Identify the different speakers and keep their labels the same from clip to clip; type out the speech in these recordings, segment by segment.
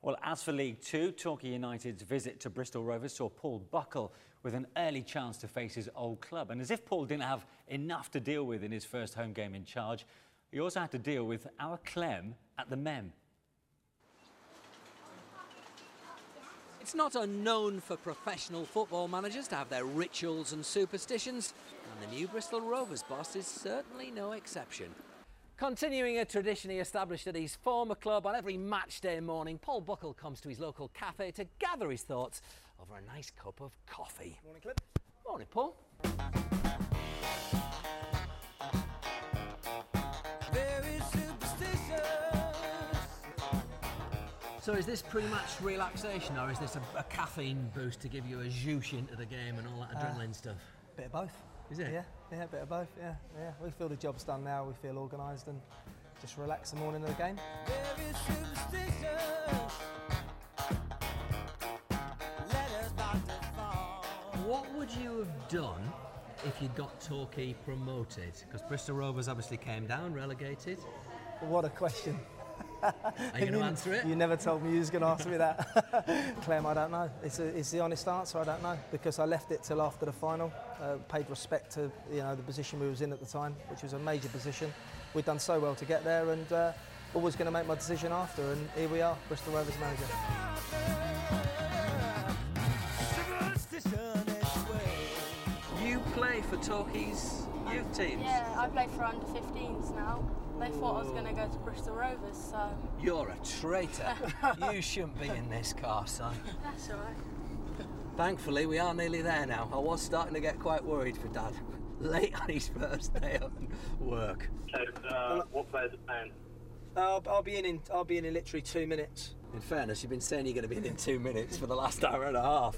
Speaker 1: Well, as for League Two, Torquay United's visit to Bristol Rovers saw Paul Buckle with an early chance to face his old club. And as if Paul didn't have enough to deal with in his first home game in charge, he also had to deal with our Clem at the Mem.
Speaker 2: It's not unknown for professional football managers to have their rituals and superstitions, and the new Bristol Rovers boss is certainly no exception. Continuing a tradition he established at his former club on every match day morning, Paul Buckle comes to his local cafe to gather his thoughts over a nice cup of coffee.
Speaker 3: Morning, Clip.
Speaker 2: Morning, Paul. So is this pre-match relaxation or is this a, a caffeine boost to give you a zhoosh into the game and all that uh, adrenaline stuff?
Speaker 3: A bit of both.
Speaker 2: Is it?
Speaker 3: Yeah, yeah, a bit of both. Yeah, yeah. We feel the job's done now. We feel organised and just relax the morning of the game.
Speaker 2: What would you have done if you'd got Torquay promoted? Because Bristol Rovers obviously came down, relegated.
Speaker 3: What a question.
Speaker 2: Are you going to answer it?
Speaker 3: You never told me you was going to ask me that. Clem, I don't know. It's, a, it's the honest answer. I don't know because I left it till after the final. Uh, paid respect to you know the position we was in at the time, which was a major position. We'd done so well to get there, and uh, always going to make my decision after. And here we are, Bristol Rovers manager.
Speaker 2: For Torquay's youth teams.
Speaker 4: Yeah, I play for under 15s now. They thought I was going to go to Bristol Rovers, so
Speaker 2: You're a traitor. you shouldn't be in this car, son.
Speaker 4: that's all right.
Speaker 2: Thankfully, we are nearly there now. I was starting to get quite worried for Dad. Late on his first day of work.
Speaker 5: So, uh, what players are playing?
Speaker 3: I'll, I'll be in, in. I'll be in in literally two minutes.
Speaker 2: In fairness, you've been saying you're going to be in in two minutes for the last hour and a half.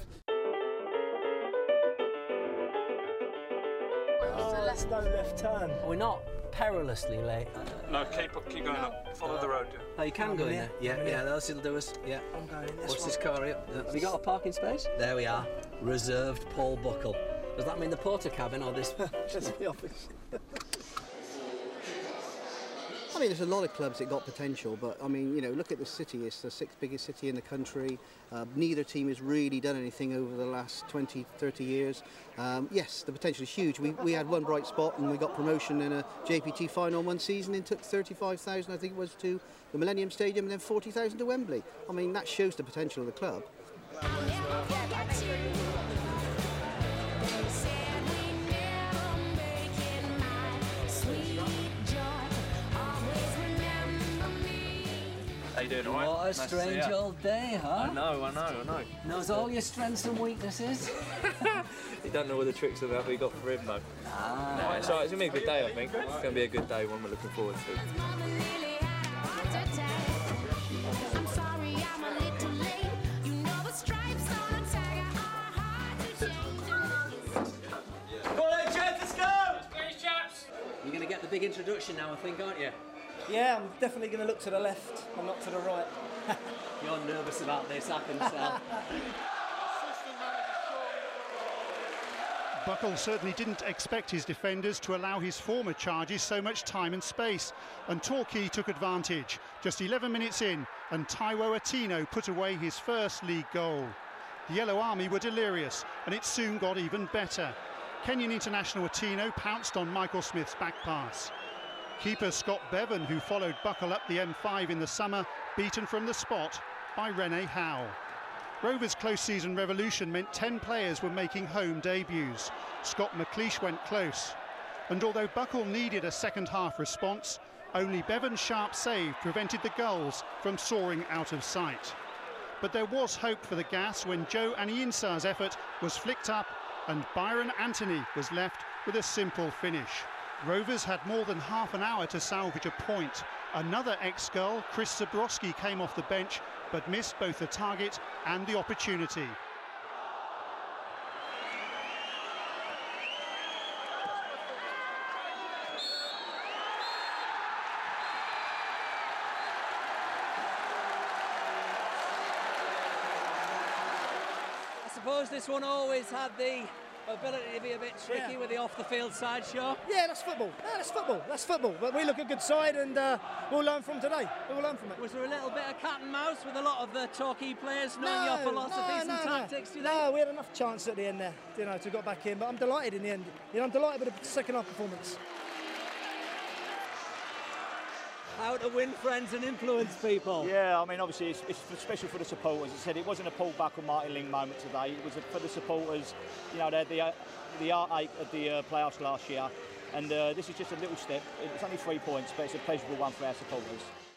Speaker 3: That's no left turn.
Speaker 2: We're not perilously late.
Speaker 6: No, keep keep going up. Follow the road. Yeah.
Speaker 2: Oh, you can go in
Speaker 3: Yeah.
Speaker 2: there. Yeah, yeah, that's it'll do us. Yeah.
Speaker 3: I'm going this
Speaker 2: What's
Speaker 3: one.
Speaker 2: this car here? Have you got a parking space? There we are. Reserved Paul Buckle. Does that mean the Portakabin or this?
Speaker 3: Just the office.
Speaker 7: I mean, there's a lot of clubs that got potential, but I mean, you know, look at the city. It's the sixth biggest city in the country. Uh, neither team has really done anything over the last 20, 30 years. Um, yes, the potential is huge. We, we had one bright spot and we got promotion in a JPT final one season and took 35,000, I think it was, to the Millennium Stadium and then 40,000 to Wembley. I mean, that shows the potential of the club.
Speaker 6: Doing, all right?
Speaker 2: What a
Speaker 6: Nice
Speaker 2: strange
Speaker 6: ya.
Speaker 2: old day, huh?
Speaker 6: I know, I know, I know.
Speaker 2: Knows all your strengths and weaknesses.
Speaker 6: You don't know all the tricks of that we got for him, though.
Speaker 2: Ah.
Speaker 6: No, it's, all right, it's gonna be a good day, I think. It's gonna be a good day, one we're looking forward to. Let the judges go, these chaps.
Speaker 2: You're going to get the big introduction now, I think, aren't you?
Speaker 3: Yeah, I'm definitely going to look to the left and not to the right.
Speaker 2: You're nervous about this, I can tell.
Speaker 8: Buckle certainly didn't expect his defenders to allow his former charges so much time and space, and Torquay took advantage. Just 11 minutes in, and Taiwo Atieno put away his first league goal. The Yellow Army were delirious, and it soon got even better. Kenyan international Atieno pounced on Michael Smith's back pass. Keeper Scott Bevan, who followed Buckle up the M5 in the summer, beaten from the spot by Rene Howe. Rovers' close season revolution meant 10 players were making home debuts. Scott McGleish went close. And although Buckle needed a second half response, only Bevan's sharp save prevented the goals from soaring out of sight. But there was hope for the gas when Joe Anyinsah's effort was flicked up and Byron Anthony was left with a simple finish. Rovers had more than half an hour to salvage a point. Another ex-Gull, Chris Zebroski, came off the bench but missed both the target and the opportunity.
Speaker 2: I suppose this one always had the ability to be a bit tricky
Speaker 9: Yeah.
Speaker 2: with the off-the-field side, sure.
Speaker 9: Yeah, that's football. No, that's football. That's football. But we look a good side, and uh, we'll learn from today. We'll learn from it.
Speaker 2: Was there a little bit of cat and mouse with a lot of the Torquay players knowing your philosophies
Speaker 9: no,
Speaker 2: and
Speaker 9: no,
Speaker 2: tactics?
Speaker 9: No. No, we had enough chance at the end there, you know, to got back in. But I'm delighted in the end. You know, I'm delighted with the second half performance.
Speaker 2: How to win friends and influence people.
Speaker 10: Yeah, I mean, obviously it's, it's special for the supporters. As I said, it wasn't a pull back on Martin Ling moment today. It was for the supporters. You know, they're the uh, the heartache of the uh, playoffs last year, and uh, this is just a little step. It's only three points, but it's a pleasurable one for our supporters.